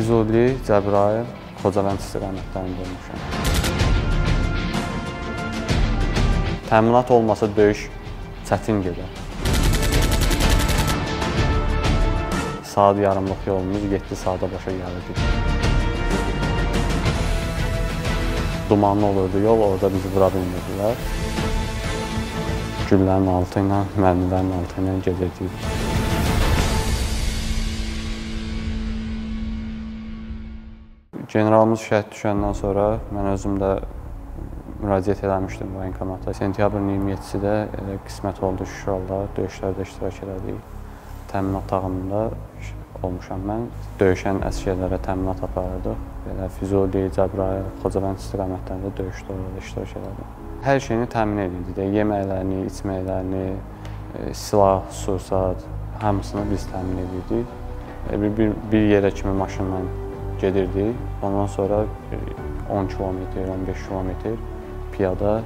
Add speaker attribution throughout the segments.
Speaker 1: Füzuli, Cəbrayıl, Xocavənd istiqamətlərində olmuşam. Təminat olmasa döyüş çətin gedər. Saat yarımlıq yolumuz 7 saata başa gəlirdi. Dumanlı olurdu yol, orada bizi vura bilmirdilər. Güllərin altı ilə, mərmilərin altı ilə gedirdik. Generalımız şəhid düşəndən sonra mən özüm də müraciət eləmişdim voyenkomata. Sentyabrın 27-si də elə qismət oldu Şuşalda, döyüşlərdə iştirak elədik. Təminat tağımında olmuşam mən. Döyüşən əsgərlərə təminat aparırdıq. Belə Füzuli, Cəbrayıl, Xocavənd istiqamətlərində döyüşlərdə iştirak elədim. Hər şeyini təmin edirdik də, yeməklərini, içməklərini, e, silah, sursat, hamısını biz təmin edirdik. E, bir, bir, bir yerə kimi maşınla gedirdik. Ondan sonra 10 kilometr, 15 kilometr piyada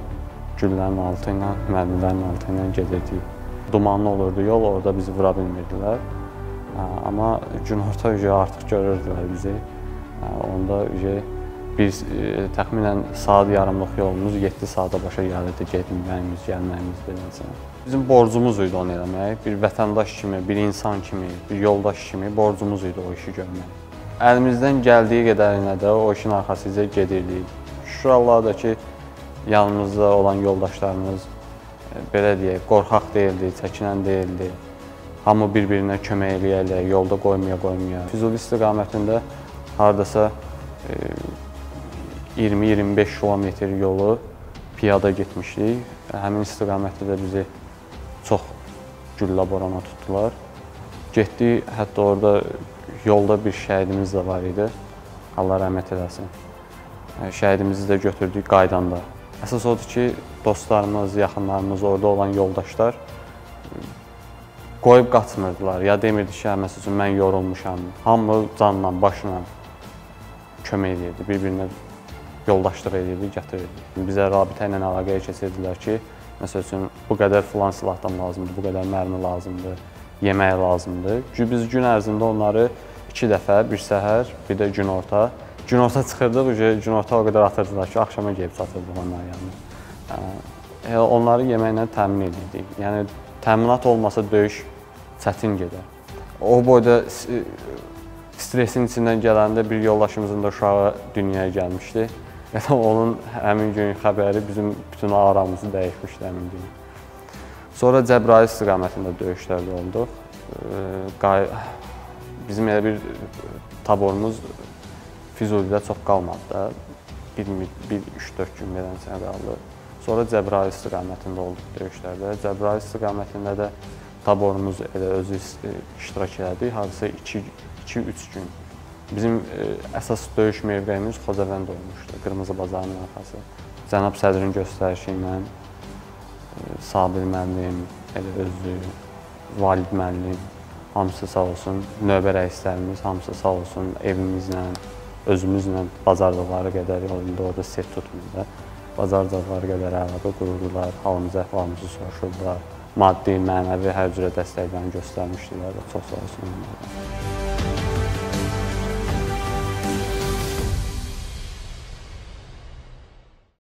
Speaker 1: güllərin altı ilə, mərmilərin altı ilə gedirdik. Dumanlı olurdu yol, orada bizi vura bilmirdilər. Amma günorta ücə artıq görürdülər bizi. Onda ücə biz e, təxminən saat yarımlıq yolumuz 7 saata başa gəlirdi getməyimiz, gəlməyimiz beləncə. Bizim borcumuz idi onu eləmək. Bir vətəndaş kimi, bir insan kimi, bir yoldaş kimi borcumuz idi o işi görmək. Əlimizdən gəldiyi qədərinə də o işin arxasıca gedirdik. Şuralarda ki, yanımızda olan yoldaşlarımız e, belə deyək, qorxaq deyildi, çəkinən deyildi. Hamı bir-birinə kömək eləyərlə, yolda qoymaya qoymaya. Füzuli istiqamətində hardasa 20-25 e, kilometr yolu piyada getmişdik. Həmin istiqamətdə də bizi çox güllə borana tutdular. Getdik, hətta orada Yolda bir şəhidimiz də var idi. Allah rəhmət eləsin. Şəhidimizi də götürdük qaydanda. Əsas odur ki, dostlarımız, yaxınlarımız, orada olan yoldaşlar qoyub qaçmırdılar. Ya demirdi ki, hə, məsələn, mən yorulmuşam. Hamı canla, başla kömək edirdi, bir-birinə yoldaşlıq edirdi, gətirirdi. Bizə rabitə ilə əlaqəyə keçirdilər ki, məsəl üçün, bu qədər filan silahdan lazımdır, bu qədər mərmi lazımdır, yemək lazımdır. Biz gün ərzində onları iki dəfə, bir səhər, bir də günorta. Günorta çıxırdıq, günorta o qədər atırdılar ki, axşama gəlib çatırdıq onların yanına. Onları yeməklə təmin edirdik. Yəni təminat olmasa döyüş çətin gedər. O boyda stresin içindən gələndə bir yoldaşımızın da uşağı dünyaya gəlmişdi. Yəni onun həmin gün xəbəri bizim bütün aramızı dəyişmişdi həmin gün. Sonra Cəbrayıl istiqamətində döyüşlərdə olduq bizim elə bir taborumuz Füzulidə çox qalmadı da. 1 3-4 gün beləncə qaldı. Sonra Cəbrayıl istiqamətində olduq döyüşlərdə. Cəbrayıl istiqamətində də taborumuz elə özü iştirak elədi. Hadisə 2-3 gün. Bizim əsas döyüş mövqeyimiz Xocavənd olmuşdu, Qırmızı bazarın arxası. Cənab sədrin göstərişi ilə Sabir müəllim, elə özü, Valid müəllim, Hamısı sağ olsun, növbə rəislərimiz hamısı sağ olsun, evimizlə, özümüzlə bacardıqları qədər yolunda orada set tutmurlar. Bacardıqları qədər əlaqə qururdular, halımızı, əhvalımızı soruşurdular. Maddi, mənəvi hər cürə dəstəklərini göstərmişdilər. Çox sağ olsun onlara.